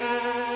Música